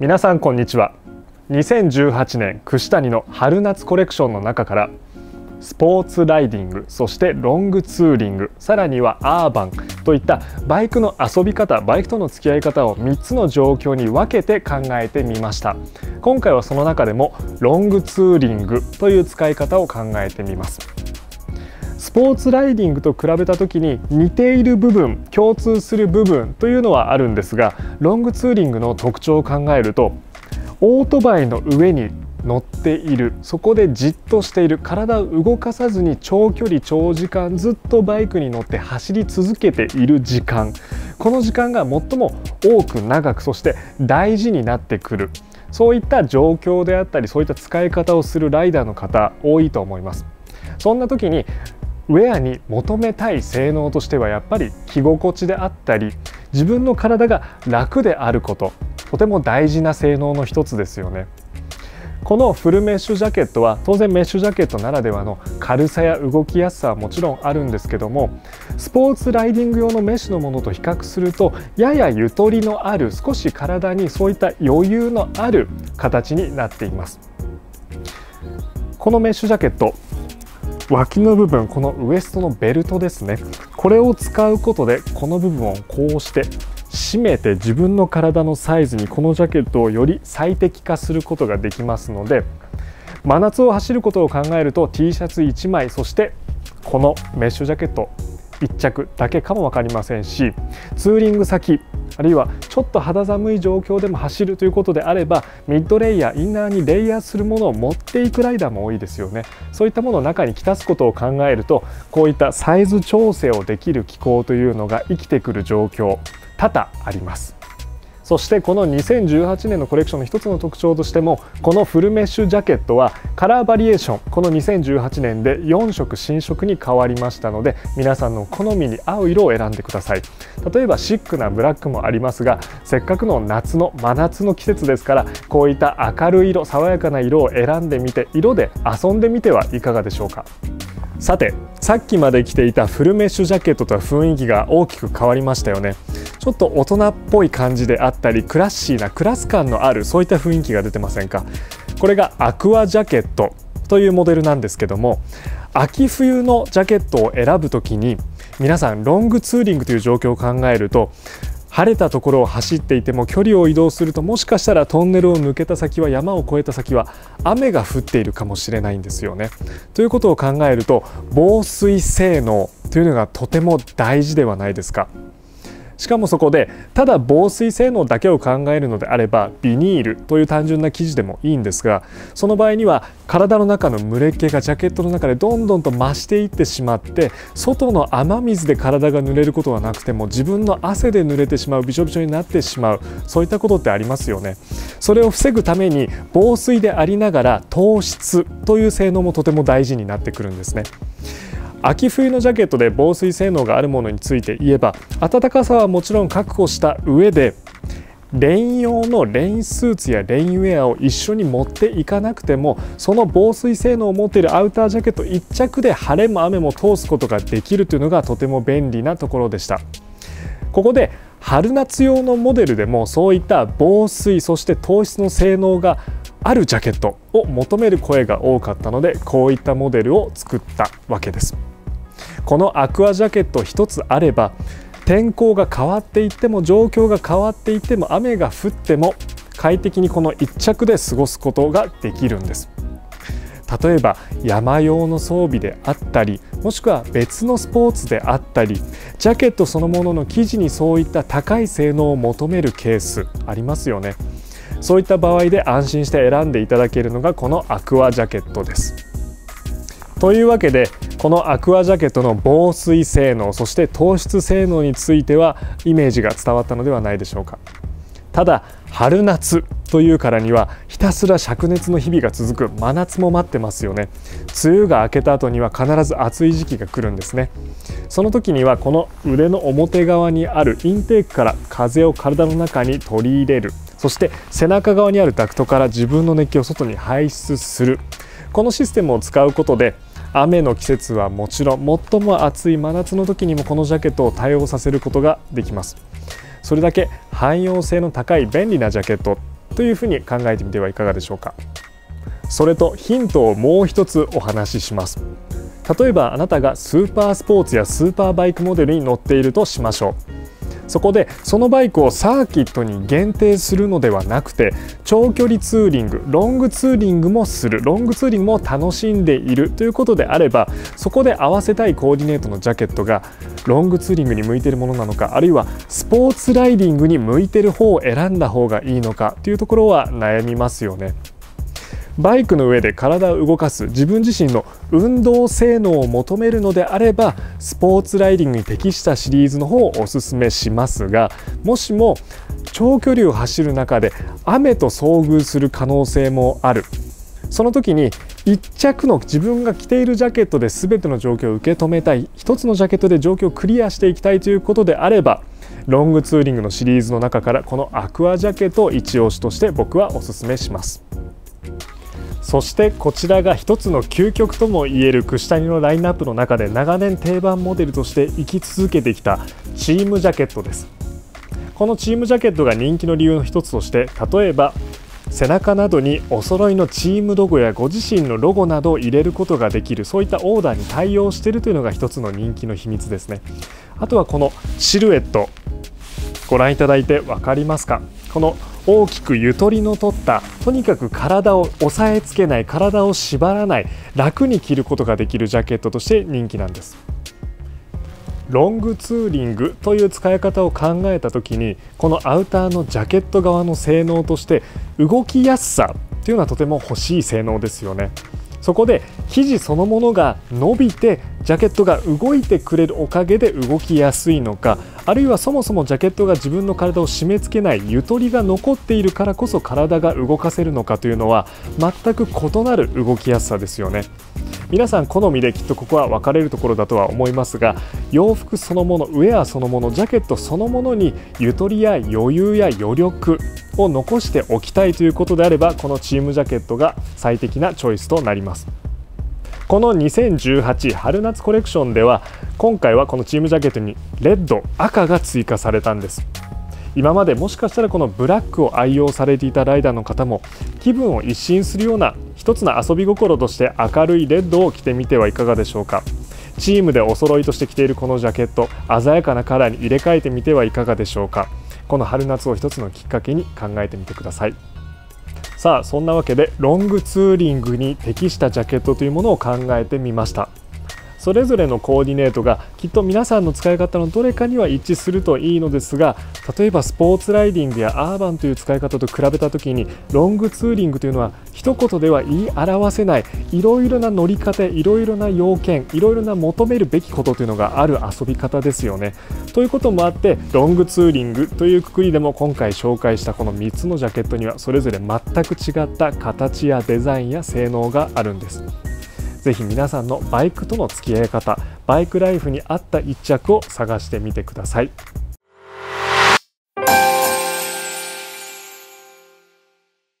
皆さんこんにちは。2018年串谷の春夏コレクションの中からスポーツライディングそしてロングツーリングさらにはアーバンといったバイクの遊び方バイクとの付き合い方を3つの状況に分けて考えてみました。今回はその中でもロングツーリングという使い方を考えてみます。スポーツライディングと比べた時に似ている部分共通する部分というのはあるんですがロングツーリングの特徴を考えるとオートバイの上に乗っているそこでじっとしている体を動かさずに長距離長時間ずっとバイクに乗って走り続けている時間。この時間が最も多く長くそして大事になってくる。そういった状況であったりそういった使い方をするライダーの方多いと思います。そんな時にウェアに求めたい性能としてはやっぱり着心地であったり自分の体が楽であることとても大事な性能の一つですよね。このフルメッシュジャケットは当然メッシュジャケットならではの軽さや動きやすさはもちろんあるんですけどもスポーツライディング用のメッシュのものと比較するとややゆとりのある少し体にそういった余裕のある形になっています。このメッシュジャケット脇の部分このウエストのベルトですね。これを使うことでこの部分をこうして締めて自分の体のサイズにこのジャケットをより最適化することができますので真夏を走ることを考えると T シャツ1枚そしてこのメッシュジャケット1着だけかも分かりませんしツーリング先あるいはちょっと肌寒い状況でも走るということであればミッドレイヤーインナーにレイヤーするものを持っていくライダーも多いですよね。そういったものを中に着たすことを考えるとこういったサイズ調整をできる機構というのが生きてくる状況多々あります。そしてこの2018年のコレクションの一つの特徴としてもこのフルメッシュジャケットはカラーバリエーションこの2018年で4色新色に変わりましたので皆さんの好みに合う色を選んでください。例えばシックなブラックもありますがせっかくの夏の真夏の季節ですからこういった明るい色爽やかな色を選んでみて色で遊んでみてはいかがでしょうか。さてさっきまで着ていたフルメッシュジャケットとは雰囲気が大きく変わりましたよね。ちょっと大人っぽい感じであったりクラッシーなクラス感のあるそういった雰囲気が出てませんか？これがアクアジャケットというモデルなんですけども秋冬のジャケットを選ぶ時に皆さんロングツーリングという状況を考えると晴れたところを走っていても距離を移動するともしかしたらトンネルを抜けた先は山を越えた先は雨が降っているかもしれないんですよね。ということを考えると防水性能というのがとても大事ではないですか。しかもそこでただ防水性能だけを考えるのであればビニールという単純な生地でもいいんですがその場合には体の中の蒸れ気がジャケットの中でどんどんと増していってしまって外の雨水で体が濡れることはなくても自分の汗で濡れてしまうびしょびしょになってしまう。そういったことってありますよね。それを防ぐために防水でありながら糖質という性能もとても大事になってくるんですね。秋冬のジャケットで防水性能があるものについて言えば暖かさはもちろん確保した上でレイン用のレインスーツやレインウェアを一緒に持っていかなくてもその防水性能を持っているアウタージャケット1着で晴れも雨も通すことができるというのがとても便利なところでした。ここで春夏用のモデルでもそういった防水そして糖質の性能があるジャケットを求める声が多かったのでこういったモデルを作ったわけです。このアクアジャケット1つあれば天候が変わっていっても状況が変わっていっても雨が降っても快適にこの1着で過ごすことができるんです。例えば山用の装備であったりもしくは別のスポーツであったりジャケットそのものの生地にそういった高い性能を求めるケースありますよね。そういった場合で安心して選んでいただけるのがこのアクアジャケットです。というわけでこのアクアジャケットの防水性能そして糖質性能についてはイメージが伝わったのではないでしょうか。ただ春夏というからにはひたすら灼熱の日々が続く。真夏も待ってますよね。梅雨が明けた後には必ず暑い時期が来るんですね。その時にはこの腕の表側にあるインテークから風を体の中に取り入れる。そして背中側にあるダクトから自分の熱気を外に排出する。このシステムを使うことで雨の季節はもちろん最も暑い真夏の時にもこのジャケットを対応させることができます。それだけ汎用性の高い便利なジャケット。というふうに考えてみてはいかがでしょうか。それとヒントをもう一つお話しします。例えばあなたがスーパースポーツやスーパーバイクモデルに乗っているとしましょう。そこでそのバイクをサーキットに限定するのではなくて長距離ツーリングロングツーリングもするロングツーリングも楽しんでいるということであればそこで合わせたいコーディネートのジャケットがロングツーリングに向いているものなのかあるいはスポーツライディングに向いている方を選んだ方がいいのかというところは悩みますよね。バイクの上で体を動かす自分自身の運動性能を求めるのであればスポーツライディングに適したシリーズの方をおすすめしますがもしも長距離を走る中で雨と遭遇する可能性もあるその時に1着の自分が着ているジャケットで全ての状況を受け止めたい1つのジャケットで状況をクリアしていきたいということであればロングツーリングのシリーズの中からこのアクアジャケットを一押しとして僕はおすすめします。そしてこちらが一つの究極ともいえる串谷のラインナップの中で長年定番モデルとして生き続けてきたチームジャケットです。このチームジャケットが人気の理由の一つとして例えば背中などにお揃いのチームロゴやご自身のロゴなどを入れることができるそういったオーダーに対応しているというのが一つの人気の秘密ですね。あとはこのシルエットご覧いただいて分かりますか？この大きくゆとりの取ったとにかく体を押さえつけない体を縛らない楽に着ることができるジャケットとして人気なんです。ロングツーリングという使い方を考えた時にこのアウターのジャケット側の性能として動きやすさというのはとても欲しい性能ですよね。そこで生地そのものが伸びてジャケットが動いてくれるおかげで動きやすいのかあるいはそもそもジャケットが自分の体を締め付けないゆとりが残っているからこそ体が動かせるのかというのは全く異なる動きやすさですよね。皆さん好みできっとここは分かれるところだとは思いますが洋服そのものウェアそのものジャケットそのものにゆとりや余裕や余力を残しておきたいということであればこのチームジャケットが最適なチョイスとなります。この2018春夏コレクションでは今回はこのチームジャケットにレッド赤が追加されたんです。今までもしかしたらこのブラックを愛用されていたライダーの方も気分を一新するような一つの遊び心として明るいレッドを着てみてはいかがでしょうか。チームでお揃いとして着ているこのジャケット鮮やかなカラーに入れ替えてみてはいかがでしょうか。この春夏を一つのきっかけに考えてみてください。さあそんなわけでロングツーリングに適したジャケットというものを考えてみました。それぞれのコーディネートがきっと皆さんの使い方のどれかには一致するといいのですが例えばスポーツライディングやアーバンという使い方と比べた時にロングツーリングというのは一言では言い表せないいろいろな乗り方いろいろな要件いろいろな求めるべきことというのがある遊び方ですよね。ということもあってロングツーリングというくくりでも今回紹介したこの3つのジャケットにはそれぞれ全く違った形やデザインや性能があるんです。ぜひ皆さんのバイクとの付き合い方バイクライフに合った一着を探してみてください。